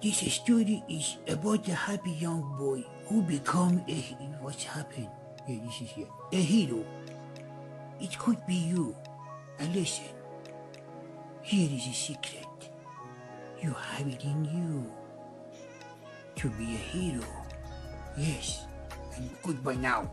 This story is about a happy young boy who become a what's happened? Yeah, this is here. A hero. It could be you. And listen, here is a secret. You have it in you to be a hero. Yes, and goodbye now.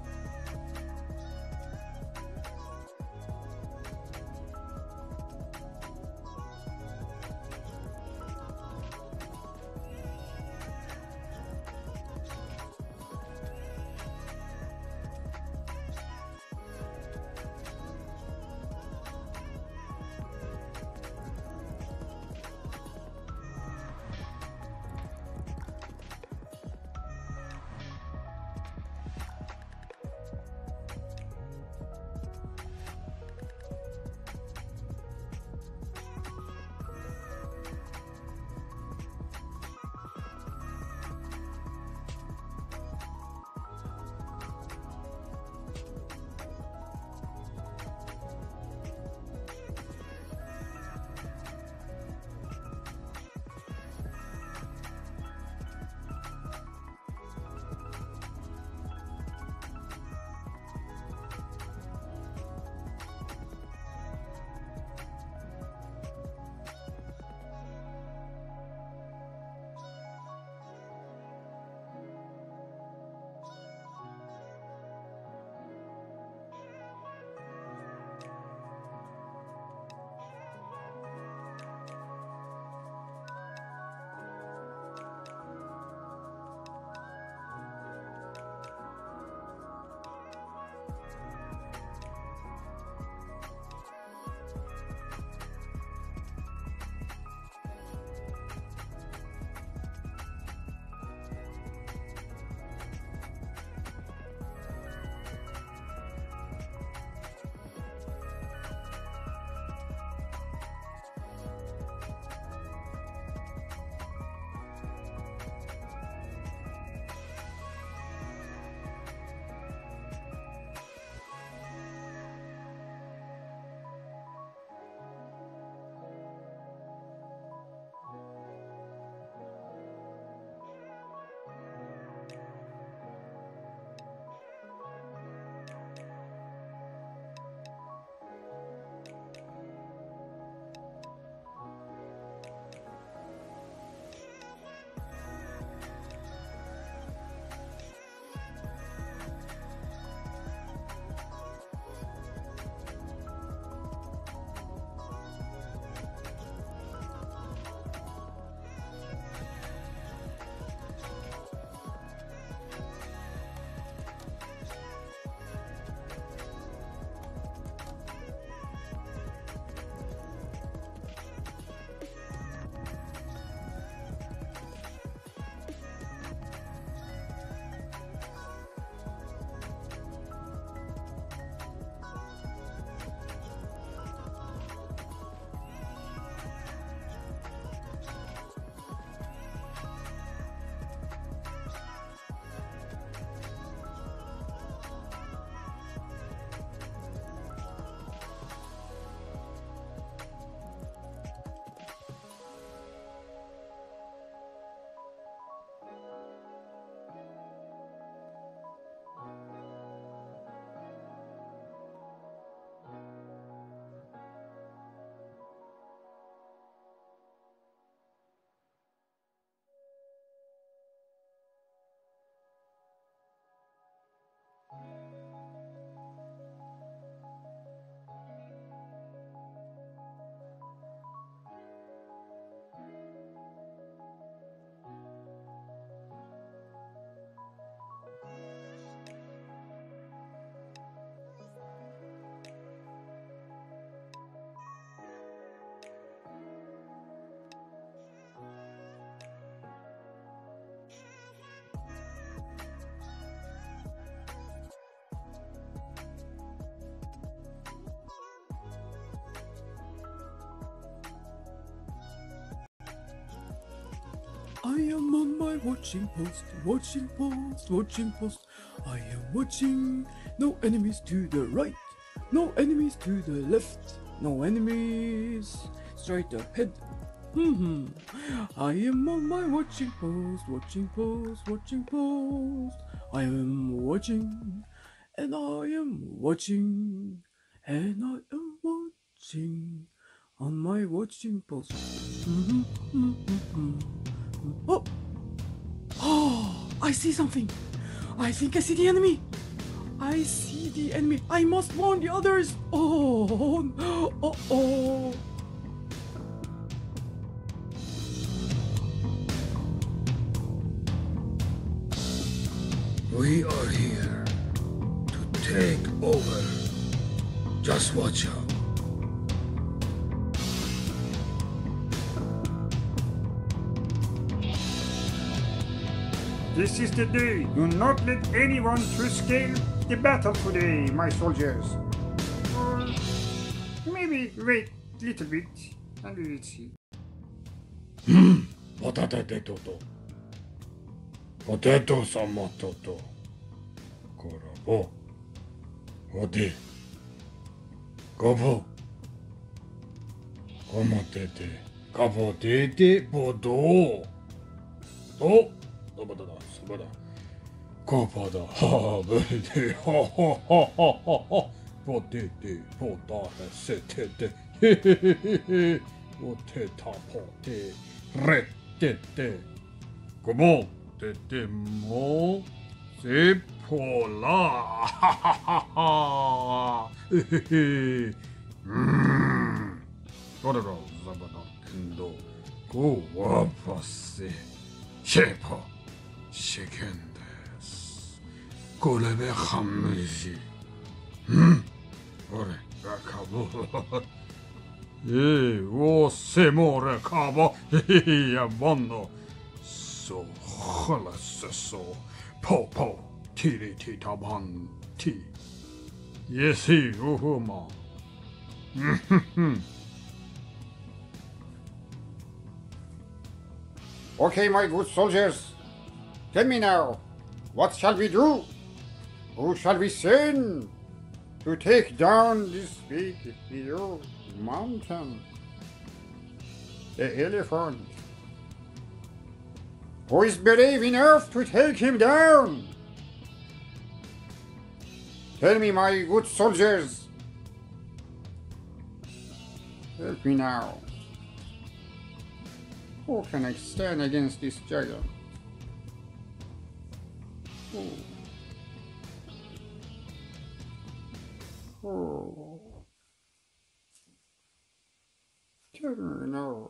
Am my watching post, watching post, watching post. I am watching. No enemies to the right, no enemies to the left, no enemies straight ahead. hmm I am on my watching post, watching post, watching post. I am watching, and I am watching, and I am watching on my watching post. Mhm, mhm. Oh, oh! I see something. I think I see the enemy. I see the enemy. I must warn the others. Oh, oh, oh. We are here to take over. Just watch out. This is the day. Do not let anyone to the battle today, my soldiers. Or maybe wait a little bit and we will see. Hmm. Potato, potato. Potato, sama toto. Korabo. Ode. Gobo. Komotete. Kabotete, bodo. Oh. そばだなそだコーパーだはあブリディはははポテテポタヘセテテヘヘヘヘポテタポテレテテゴボテテモセポラははははへへへうんどれだザバダ天道ゴーワパセシェポシェケンです。これで半分しうん。これがかぶええおせもれかば。いやもの。そうはらせそう。ポポティリティタバンティイエシウフマうん。ふん。Okay, my good soldiers, tell me now, what shall we do? Who shall we send to take down this big, huge mountain? The elephant. Who is brave enough to take him down? Tell me, my good soldiers. Help me now. Who can I stand against this giant? Who? Tell me now.